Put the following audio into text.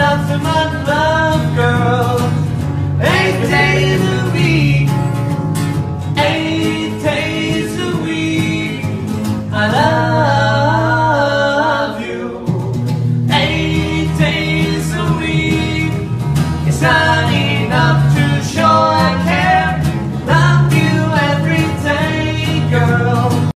nothing but love, girl. Eight days a week, eight days a week. I love you. Eight days a week. It's not